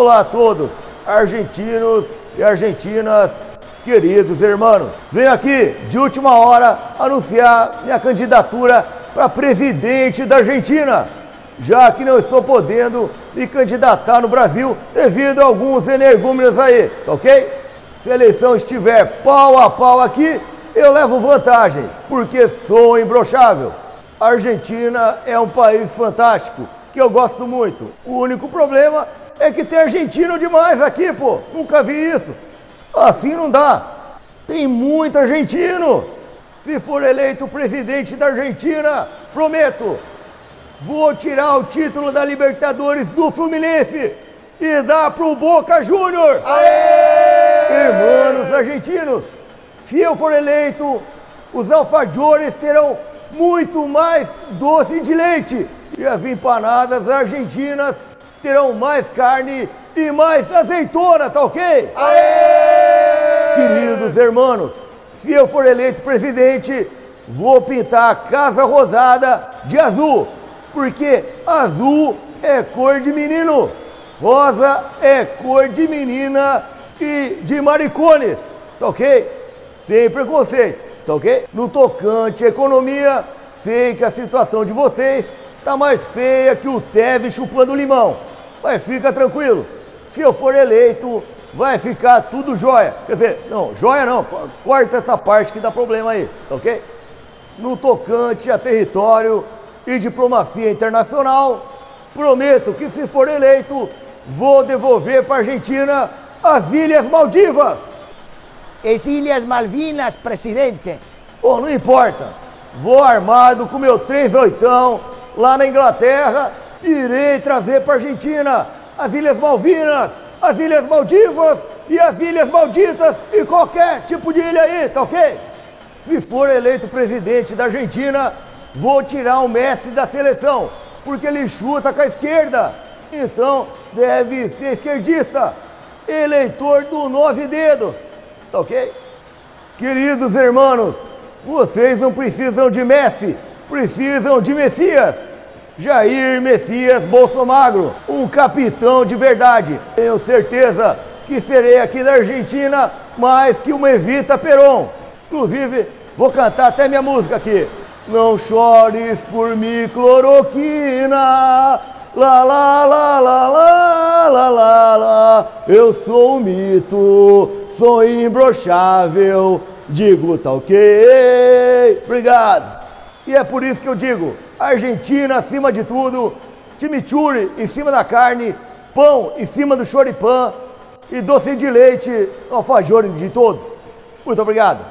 Olá a todos, argentinos e argentinas, queridos irmãos. Venho aqui, de última hora, anunciar minha candidatura para presidente da Argentina, já que não estou podendo me candidatar no Brasil devido a alguns energúmenos aí, tá ok? Se a eleição estiver pau a pau aqui, eu levo vantagem, porque sou imbrochável. A Argentina é um país fantástico, que eu gosto muito. O único problema é que tem argentino demais aqui, pô. Nunca vi isso. Assim não dá. Tem muito argentino. Se for eleito presidente da Argentina, prometo, vou tirar o título da Libertadores do Fluminense e dar pro Boca Júnior. Irmãos argentinos, se eu for eleito, os alfajores terão muito mais doce de leite e as empanadas argentinas terão mais carne e mais azeitona, tá ok? Aê! Queridos irmãos, se eu for eleito presidente, vou pintar a Casa Rosada de azul, porque azul é cor de menino, rosa é cor de menina e de maricones, tá ok? Sem preconceito, tá ok? No tocante à economia, sei que a situação de vocês tá mais feia que o Teve chupando limão. Mas fica tranquilo, se eu for eleito, vai ficar tudo jóia. Quer dizer, não, jóia não, corta essa parte que dá problema aí, tá ok? No tocante a território e diplomacia internacional, prometo que se for eleito, vou devolver para a Argentina as Ilhas Maldivas. As Ilhas Malvinas, presidente. Bom, não importa. Vou armado com meu 38 lá na Inglaterra irei trazer para a Argentina as Ilhas Malvinas, as Ilhas Maldivas e as Ilhas Malditas e qualquer tipo de ilha aí, tá ok? Se for eleito presidente da Argentina, vou tirar o Messi da seleção, porque ele chuta com a esquerda. Então deve ser esquerdista, eleitor do nove dedos, tá ok? Queridos irmãos, vocês não precisam de Messi, precisam de Messias. Jair Messias Bolsonaro, um capitão de verdade. Tenho certeza que serei aqui na Argentina mais que uma Evita Peron. Inclusive, vou cantar até minha música aqui. Não chores por mim, cloroquina. Lá, lá, lá, lá, lá, lá, lá, lá. Eu sou um mito, sou imbrochável. Digo, tá ok? Obrigado. E é por isso que eu digo, Argentina acima de tudo, chimichurri em cima da carne, pão em cima do choripã e doce de leite, alfajores de todos. Muito obrigado.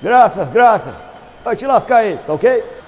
Graças, graças. Vai te lascar aí, tá ok?